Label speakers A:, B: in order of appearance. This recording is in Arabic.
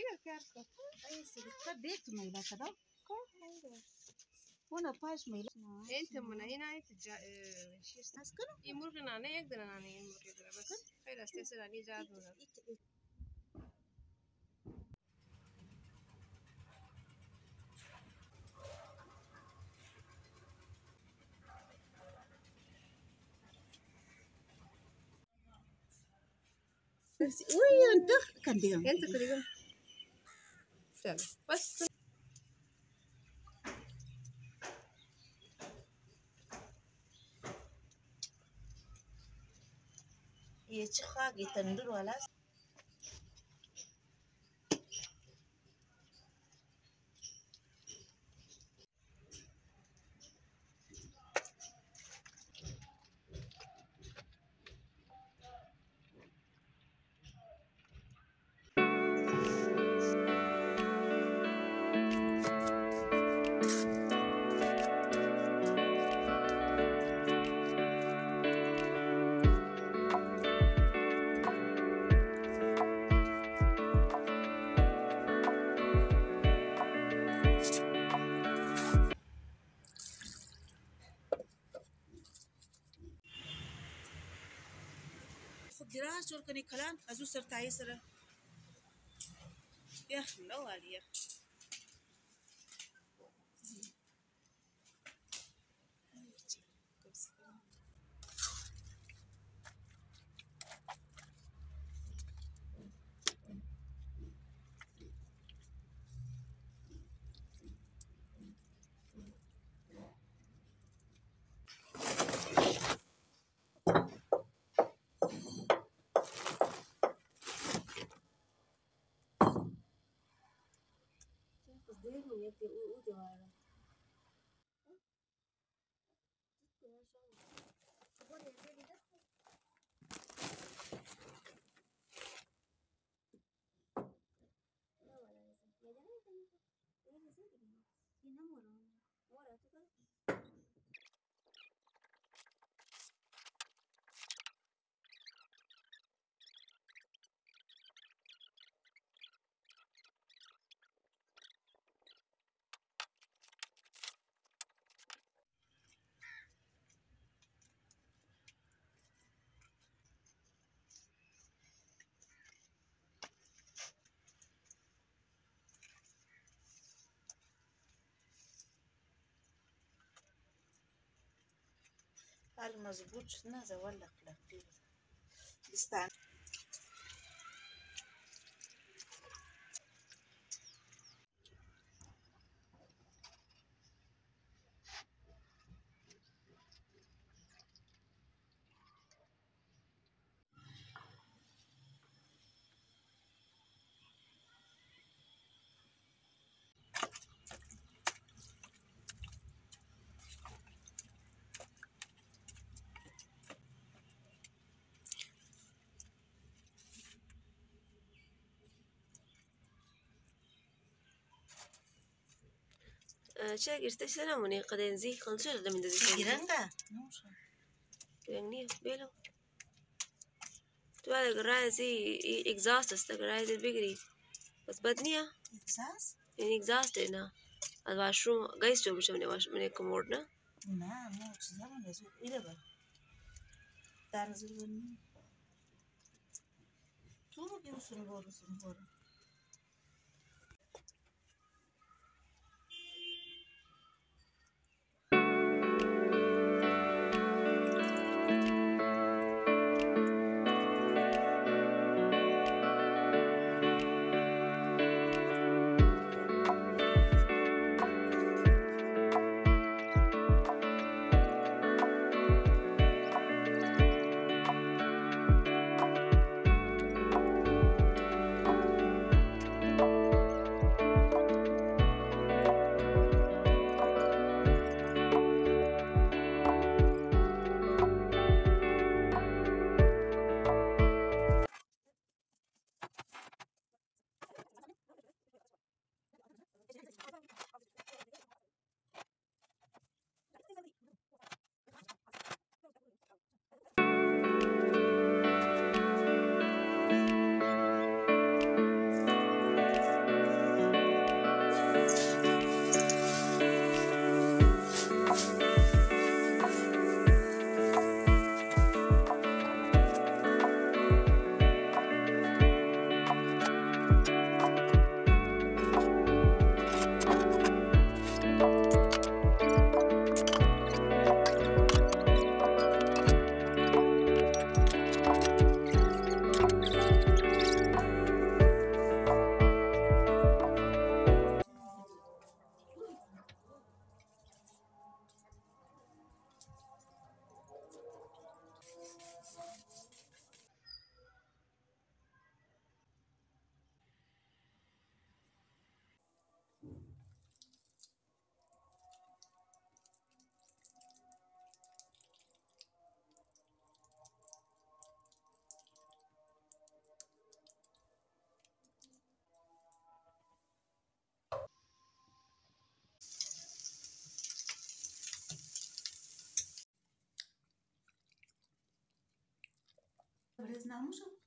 A: Io chiarco.
B: Tabii tutmayı bakalım. Ona pajmayı. Ente mına ina et şey. Askın.
A: İmurgına ne yegdana ne imurgına bakın. Hayır,
B: sesler
A: ne cadına. وين كنديرهم انت كديرهم سلام بس يا تشخا قيت ندور ولا
B: دراز جوړ کنی
A: کلان ازو سرتای سره.
B: یخ نو علی یخ. Pues déjame, ya te última. كني كلام ازو سر تعي سر يا أخي لو علي يا أخي المظبوط شفنا زولق لك بستعمل
A: شاك استسلم من قدين زي خلصوا ده من زي
B: Giranga?
A: يعني بيلو تبالك الراية زي exhaust است الراية زي بيجري بس بدنيا
B: Exas?
A: يعني exhaust هنا الواشروم قايس جو مش من واش من كمورنا
B: Na, no, çizemem de zor. İle bak. Ben zırhını. Tuğru diyorsun borusun boru. Брезна може бути?